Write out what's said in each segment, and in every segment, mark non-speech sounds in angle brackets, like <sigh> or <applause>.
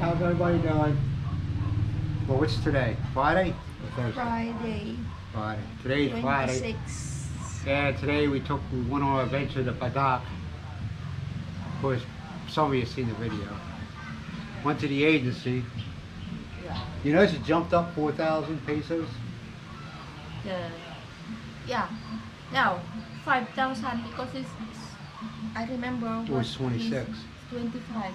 how's everybody doing? Well, what's today? Friday? Or Thursday? Friday, Friday. Today's Friday. 26. Yeah, today we took, we went on an adventure to Batac. Of course, some of you have seen the video. Went to the agency. Yeah. You notice it jumped up 4,000 pesos? The, yeah. No, 5,000 because it's, it's- I remember It was what 26. is 25.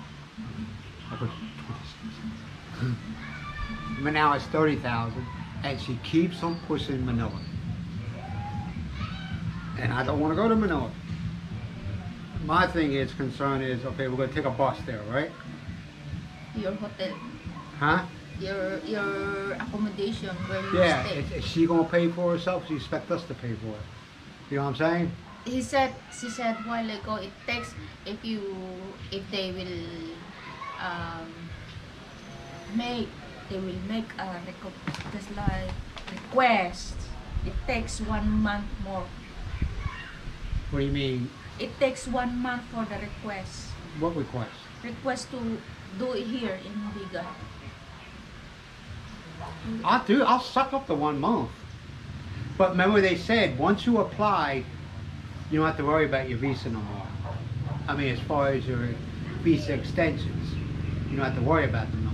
I put 26. but now it's 30,000 and she keeps on pushing Manila. And I don't want to go to Manila. My thing is, concern is, okay, we're going to take a bus there, right? Your hotel, Huh? your your accommodation where you Yeah, stay. is, is she going to pay for herself? She expect us to pay for it. You know what I'm saying? he said she said while ago it takes if you if they will um, make they will make a just like request it takes one month more What do you mean? it takes one month for the request What request? request to do it here in Vigan I'll do. I'll suck up the one month. But remember, they said once you apply, you don't have to worry about your visa no more. I mean, as far as your visa extensions, you don't have to worry about them no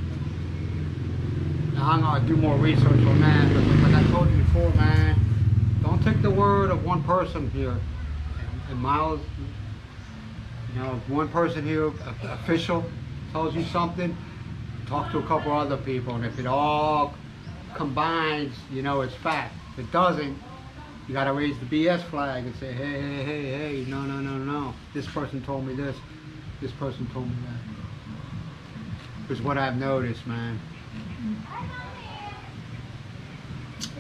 I'm gonna do more research on that. But like I told you before, man, don't take the word of one person here. And, and Miles, you know, if one person here, official, tells you something, talk to a couple other people, and if it all combines, you know it's fact. If it doesn't, you gotta raise the BS flag and say, hey, hey, hey, hey, no, no, no, no. This person told me this, this person told me that. Is what I've noticed, man,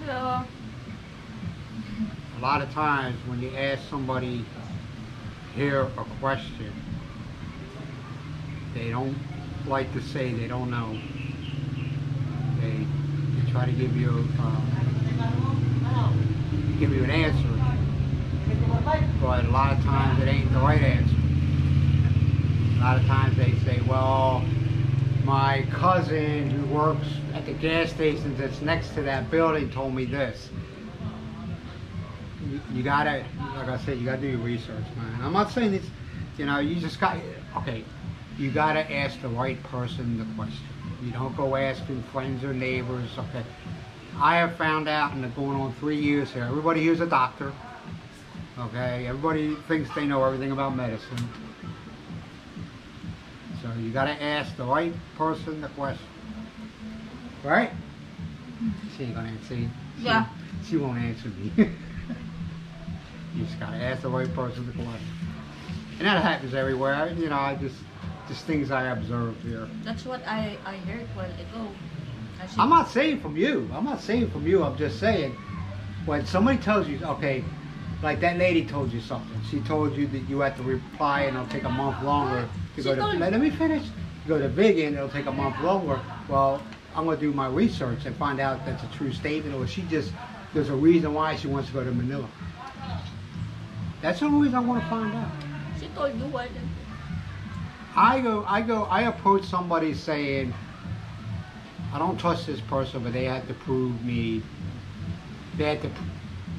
yeah a lot of times when you ask somebody here a question, they don't like to say they don't know. They, they try to give you uh, give you an answer, but a lot of times it ain't the right answer. A lot of times they say, well, my cousin who works at the gas station that's next to that building told me this. You, you gotta, like I said, you gotta do your research, man. I'm not saying it's, you know, you just got, okay, you gotta ask the right person the question. You don't go asking friends or neighbors, okay. I have found out in the going on three years here, everybody here's a doctor, okay? Everybody thinks they know everything about medicine. So you gotta ask the right person the question. Right? She ain't gonna answer you. She- Yeah. She won't answer me. <laughs> you just gotta ask the right person the question. And that happens everywhere. You know, I just just things I observe here. that's what I I heard while ago I'm not saying from you. I'm not saying from you. I'm just saying when somebody tells you, okay, like that lady told you something. She told you that you had to reply and it'll take a month longer to She go to. Let, let me finish. To go to Vigan, and it'll take a month longer. Well, I'm gonna do my research and find out if that's a true statement or she just there's a reason why she wants to go to Manila. That's the only reason I want to find out. she told you what I go, I go, I approach somebody saying, I don't trust this person, but they had to prove me, they had to pr-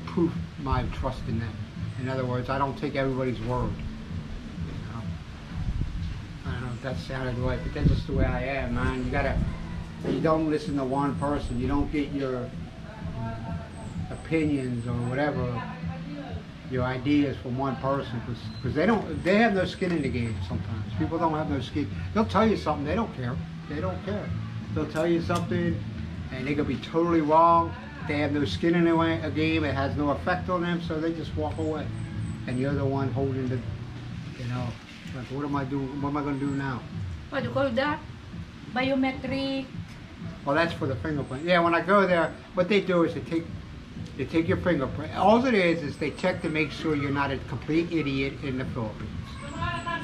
prove my trust in them. In other words, I don't take everybody's word. You know? I don't know if that sounded right, but that's just the way I am, man. You gotta, you don't listen to one person. You don't get your opinions or whatever your ideas from one person because they don't they have no skin in the game sometimes people don't have no skin they'll tell you something they don't care they don't care they'll tell you something and they could be totally wrong they have no skin in the game it has no effect on them so they just walk away. And you're the one holding the you know like what am i doing what am i going to do now? What do you call that biometric. Well that's for the fingerprint. Yeah when i go there what they do is they take they take your fingerprint. All it is is they check to make sure you're not a complete idiot in the philippines.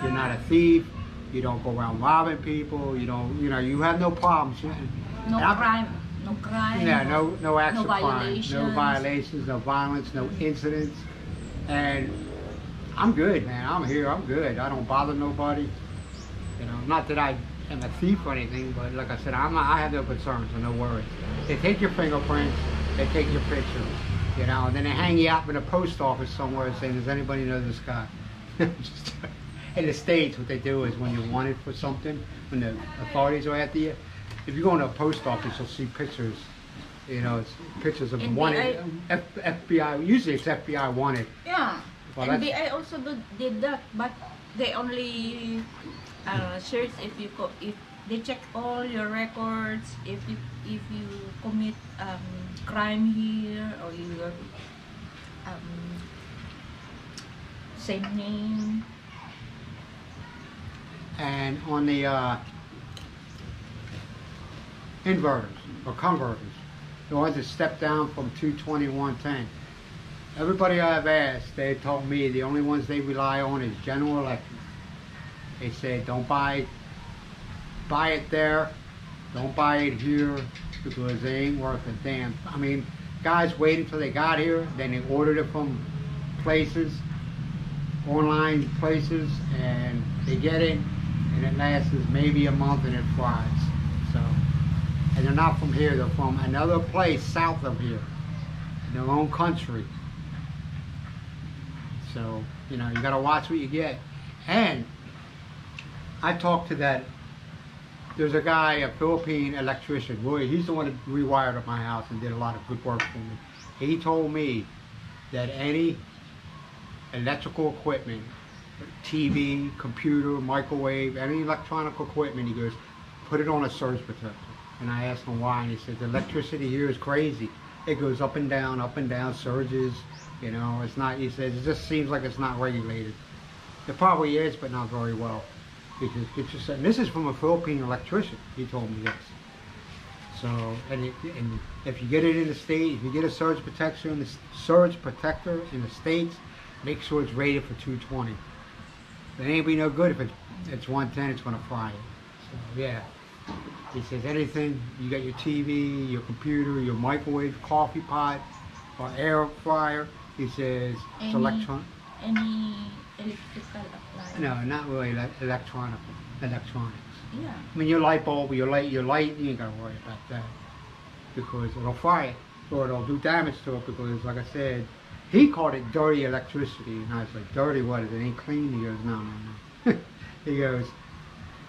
You're not a thief. You don't go around robbing people. You don't, you know, you have no problems. no And I'm- crime no crime Yeah, no, no acts no of crime, no violations. no violence, no incidents, and I'm good, man. I'm here. I'm good. I don't bother nobody. You know, not that I am a thief or anything, but like I said, I'm not, I have no concerns and no worries. They take your fingerprints, they take your pictures, you know, and then they hang you up in a post office somewhere saying, does anybody know this guy? <laughs> In the States, what they do is when you're wanted for something, when the authorities are after you, if you go into a post office, you'll see pictures, you know, it's pictures of FBI wanted, F, FBI, usually it's FBI wanted. Yeah. Well, also do, did that, but they only uh, search if you co- if they check all your records if you if you commit um, crime here or you um, same name. And on the uh, inverters or converters, the ones that step down from 220 to 110. Everybody I've asked, they told me the only ones they rely on is General Electric. They say don't buy buy it there, don't buy it here because they ain't worth a damn. I mean, guys wait until they got here, then they ordered it from places, online places, and they get it, and it lasts maybe a month and it fries. And they're not from here; they're from another place south of here, in their own country. So, you know, you gotta watch what you get. And I talked to that. There's a guy, a Philippine electrician. Roy, he's the one that rewired up my house and did a lot of good work for me. He told me that any electrical equipment, TV, computer, microwave, any electronic equipment, he goes, put it on a surge protector. And I asked him why, and he said, the electricity here is crazy. It goes up and down, up and down, surges, you know, it's not, he says, it just seems like it's not regulated. It probably is, but not very well. Because it's just, and this is from a Philippine electrician, he told me this. So, and, it, and if you get it in the state, if you get a surge protector in the surge protector in the states, make sure it's rated for 220. It ain't be no good if it's, it's 110, it's gonna fry it. So, yeah. He says anything, you got your TV, your computer, your microwave, coffee pot, or air fryer. He says it's Any- electron. Any electrical appliance. No, not really ele- electronic, electronics. Yeah. I mean, your light bulb, your light, your light, you ain't gotta worry about that because it'll fry it or it'll do damage to it because, like I said, he called it dirty electricity, and I was like, dirty? What is it? Ain't clean? He goes, no, no, no. <laughs> he goes,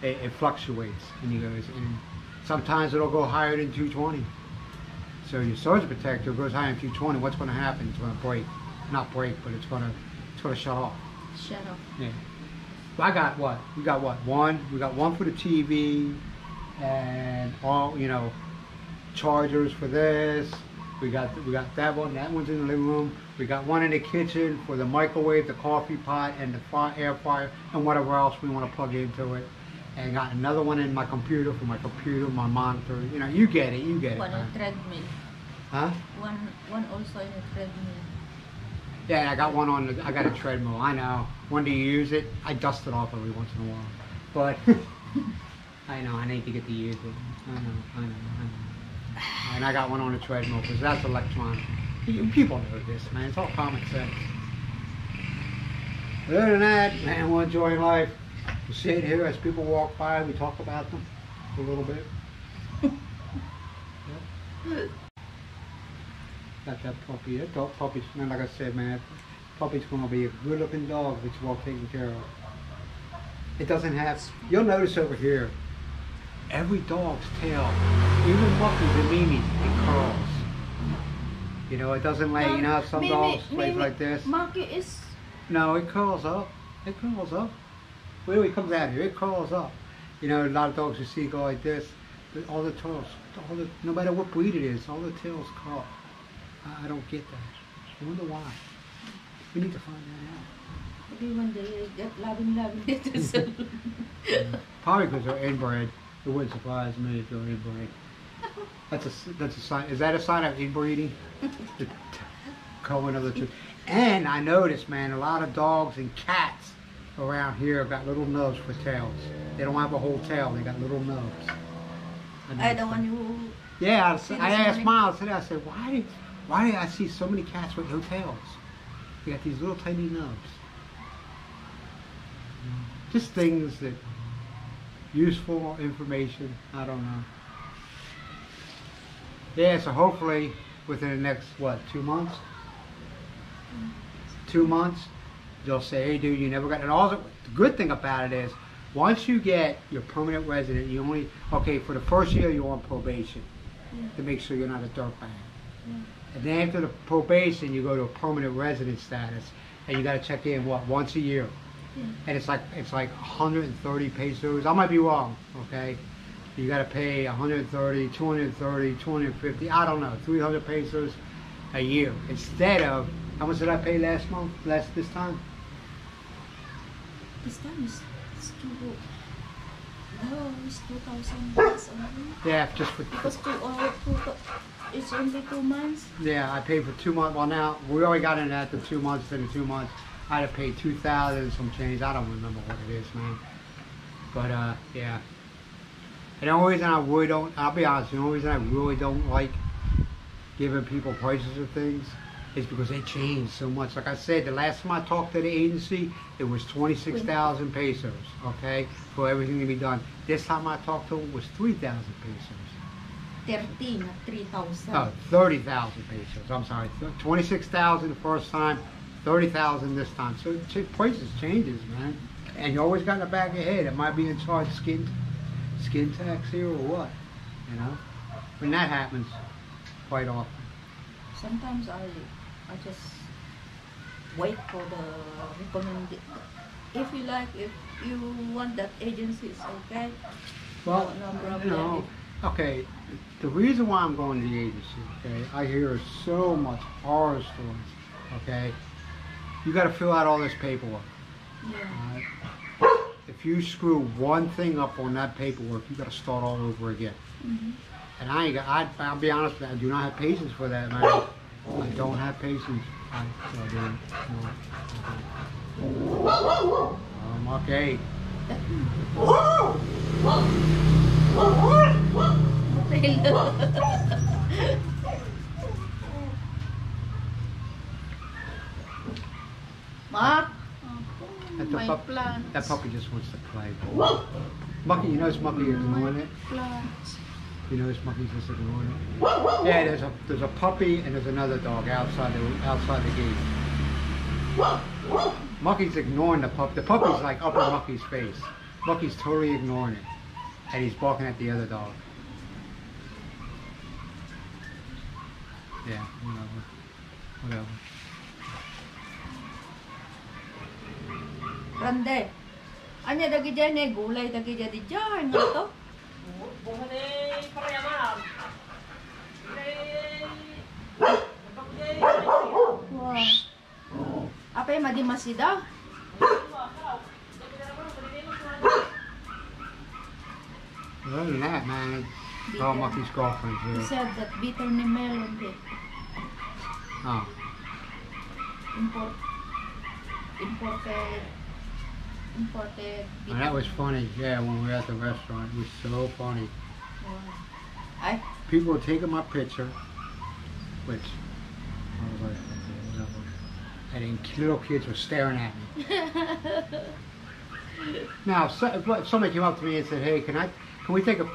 it, it fluctuates, and he goes, and sometimes it'll go higher than 220. So your surge protector goes higher than 220. What's going to happen? It's going to break, not break, but it's going to, it's going to shut off. Shut off. Yeah. Well, I got what? We got what? One. We got one for the TV, and all you know, chargers for this. We got we got that one. That one's in the living room. We got one in the kitchen for the microwave, the coffee pot, and the fire, air fryer, and whatever else we want to plug into it. And got another one in my computer for my computer, my monitor. You know, you get it. You get it. One man. on treadmill. Huh? One one also in a treadmill. Yeah, I got one on. The, I got a treadmill. I know. When do you use it? I dust it off every once in a while. But <laughs> I know I need to get to use it. I know. I know. I know. And I got one on the treadmill because that's electronic. You people know this, man. It's all common sense. Other than that, man, we're enjoying life. We sit here as people walk by. We talk about them a little bit. <laughs> Got that puppy. That dog puppy's, man, like I said, man, puppy's gonna be a good looking dog if it's well taken care of. It doesn't have, you'll notice over here, every dog's tail, even puppies and Mimi's, it curls. You know, it doesn't lay, you know, some Mimi- dogs lay like this. Monkey is No, it curls up. It curls up. Till he comes out here. It curls up. You know, a lot of dogs you see go like this. but All the tails, all the, no matter what breed it is, all the tails curl. I, I don't get that. I wonder why. We need to find that out. maybe when they get loving loving it Probably because they're inbred. It wouldn't surprise me if they're inbred. That's a that's a sign. Is that a sign of inbreeding? <laughs> the t- of the two. And I noticed, man, a lot of dogs and cats around here got little nubs for tails. They don't have a whole tail. They got little nubs. I don't want you Yeah, I, I asked? Miles today. I said, why did why did I see so many cats with no tails? They got these little tiny nubs. Just things that useful information. I don't know. Yeah, so hopefully within the next what two months, two months, they'll say, "Hey, dude, you never got." And all the, the good thing about it is, once you get your permanent resident, you only okay for the first year you're on probation Yeah. to make sure you're not a dirtbag. Yeah. And then after the probation, you go to a permanent resident status, and you got to check in what once a year. Yeah. And it's like it's like 130 pesos. I might be wrong, okay? You got to pay 130, 230, 250. I don't know, 300 pesos a year instead of how much did I pay last month? Last this time? This time is it's two. No, it's two thousand plus only. Yeah, just for Because two or two. It's only two months. yeah. I paid for two months. Well, now we already got in at the two months. Then the two months, I had to pay 2,000 some change. I don't remember what it is, man. But uh, yeah. And the only reason I really don't, I'll be honest, the only reason I really don't like giving people prices of things is because they change so much. Like I said, the last time I talked to the agency, it was 26,000 pesos, okay, for everything to be done. This time I talked to them was 3,000 pesos. Thirteen, not three thousand. Oh, 30,000 pesos. I'm sorry. 26,000 the first time, 30,000 this time. So prices changes, man. And you always got in the back of your head, am I being charged skin skin tax here or what? You know? When that happens quite often. Sometimes I, I just wait for the recommendation. If you like, if you want that agency, it's okay. Well, No, no problem. you know, okay, the reason why I'm going to the agency, okay, I hear so much horror stories, okay? You got to fill out all this paperwork. Yeah. If you screw one thing up on that paperwork, you gotta start all over again. Mm -hmm. And I ain't got, I, I'll be honest with you, I do not have patience for that, man. I don't have patience. I, I don't, no. Um, okay. Mark, That's a my pup- plants. That puppy just wants to play. Mucky, you notice Mucky is ignoring it? Plants. You notice Mucky's just ignoring it? Yeah, there's a, there's a puppy and there's another dog outside the, outside the gate. Mucky's ignoring the pup. The puppy's like up in Mucky's face. Mucky's totally ignoring it. And he's barking at the other dog. Yeah, whatever. Whatever. Rande. Anya dagi dyan eh, gulay dagi dyan di dyan. Ano to? Bukan pareha ma'am. Wow. Apa yung madimasi daw? Other than that, man, it's all Mucky's girlfriend's He here. said that bitter ni melon. Oh. Import, imported, imported. And that was funny, yeah, when we were at the restaurant. It was so funny. Ay, people were taking my picture, which I was like, okay, whatever. And then little kids were staring at me. <laughs> Now, so, if somebody came up to me and said, "Hey, can I, can we take a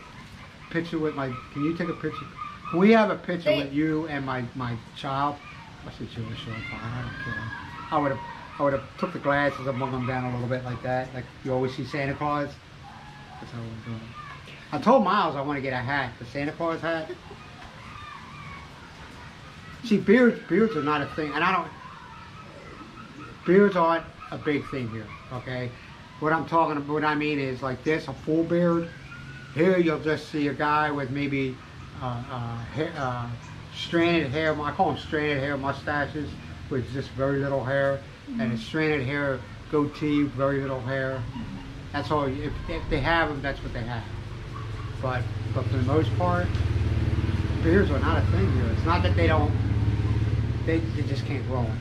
picture with my? Can you take a picture? Can we have a picture They- with you and my my child?" I said, "Sure, sure, fine. I don't care." I would have, I would have took the glasses and hung them down a little bit like that, like you always see Santa Claus. That's how I was doing. I told Miles I want to get a hat, the Santa Claus hat. See, beards, beards are not a thing, and I don't. Beards aren't a big thing here, okay? What I'm talking about, what I mean is like this, a full beard. Here you'll just see a guy with maybe uh, uh, hair, uh, stranded hair. I call them stranded hair mustaches with just very little hair, and a stranded hair goatee, very little hair. That's all. If, if they have them, that's what they have. But but for the most part, beers are not a thing here. It's not that they don't. They, they just can't grow them.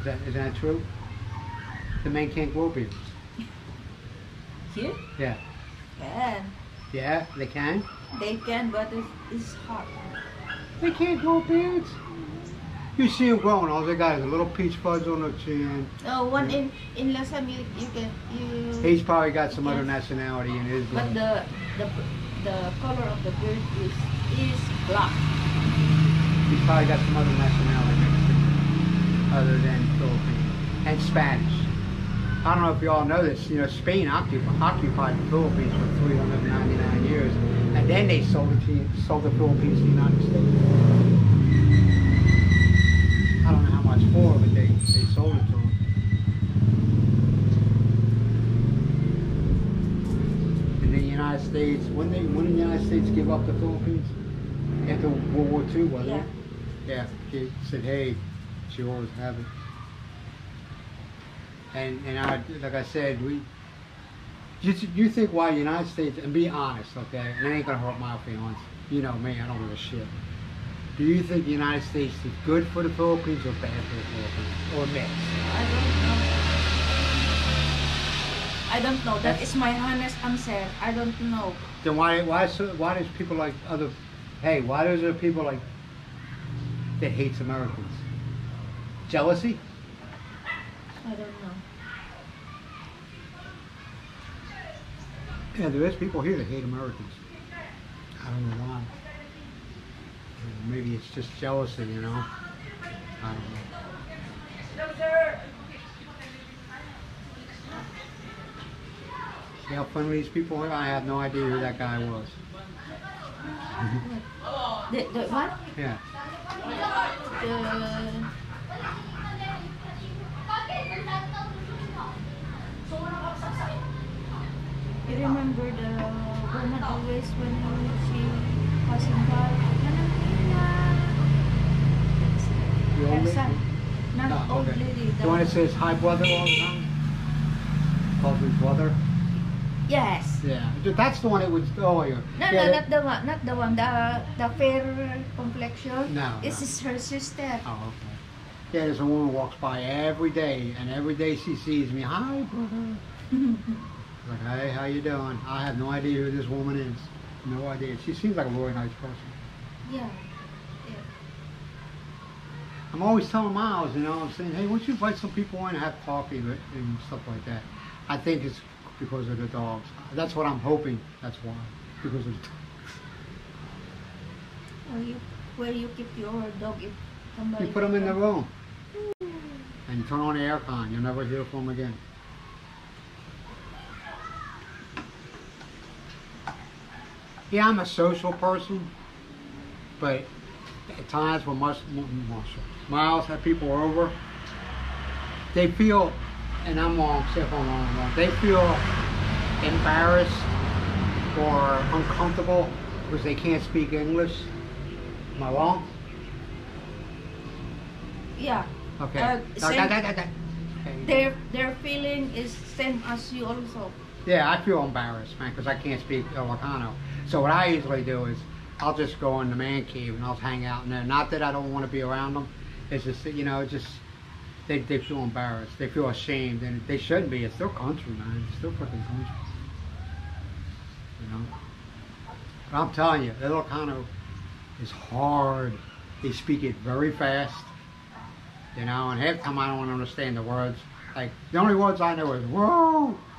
Is that, is that true? The men can't grow beards. here? Yeah. Can. Yeah, they can. They can, but it's, it's hard. They can't grow beards. You see them growing. All they got is a little peach fuzz on their chin. No, one in in Lasam you you can you. He's probably got some other nationality in his But blood. the the the color of the beard is is black. He's probably got some other nationality other than Filipino and Spanish. I don't know if you all know this. You know, Spain occupied, occupied the Philippines for 399 years, and then they sold it to sold the Philippines to the United States. Don't know how much for, but they they sold it to them. And the United States, when they when the United States give up the Philippines? After World War II, wasn't Yeah. it? Yeah, he said, hey, it's yours, have it. And and I, like I said, we. You, you think why the United States, and be honest, okay, and it ain't gonna hurt my feelings. You know me, I don't give a shit. Do you think the United States is good for the Philippines or bad for the Philippines? Or mixed? I don't know. I don't know. That That's- is my honest answer. I don't know. Then why why so why does people like other hey, why does there people like that hates Americans? Jealousy? I don't know. Yeah, there is people here that hate Americans. I don't know why. Maybe it's just jealousy, you know. I don't know. See how friendly these people are? I have no idea who that guy was. The the what? Yeah. The you remember the woman always when she passing by. The old lady? Not No, old okay. lady. The one that says hi brother all the time? Calls me brother? Yes. Yeah. That's the one that was earlier. No, yeah, no, not the one, not the one. The the fair complexion. No, This no. is her sister. Oh, okay. Yeah, there's a woman who walks by every day, and every day she sees me. Hi, brother. <laughs> Like, hey, how you doing? I have no idea who this woman is. No idea. She seems like a really nice person. yeah. I'm always telling Miles, you know, I'm saying, hey, why don't you invite some people in and have coffee and stuff like that. I think it's because of the dogs. That's what I'm hoping. That's why. Because of the dogs. Where you where you keep your dog if somebody You put them in the room. And you turn on the aircon. You'll never hear from them again. Yeah, I'm a social person, but at times when Marshall, Miles have people over, they feel, and I'm wrong, say if I'm wrong, they feel embarrassed or uncomfortable because they can't speak English. Am I wrong? Yeah. Okay. Uh, same-. Their their feeling is same as you also. Yeah, I feel embarrassed, man, because I can't speak Ilocano. So what I usually do is I'll just go in the man cave and I'll hang out in there. Not that I don't want to be around them. It's just, you know, just they, they feel embarrassed. They feel ashamed, and they shouldn't be. It's their country, man. It's their fucking country. You know? But I'm telling you, Ilocano is hard. They speak it very fast. You know, and half the time I don't understand the words. Like, the only words I know is, whoa! <laughs>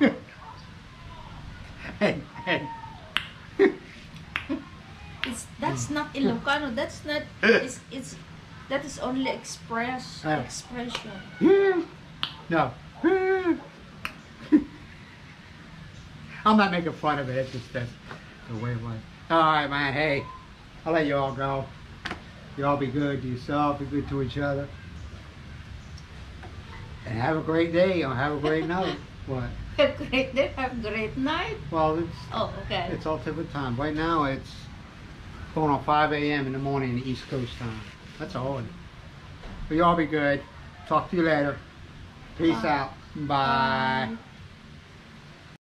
and, and It's that's not Ilocano. That's not. Eh. It's it's that is only express Ah. expression. Hmm. no. Hmm. <laughs> I'm not making fun of it. It's just that's the way it was. All right, man. Hey, I'll let you all go. You all be good to yourself. Be good to each other. And have a great day or have a great night. <laughs> What? Have a great day. Have a great night. Well, it's Oh, okay. it's all different time. Right now, it's going on 5 a.m. in the morning in the East Coast time. That's all. But you all be good. Talk to you later. Peace Bye. out. Bye. Bye.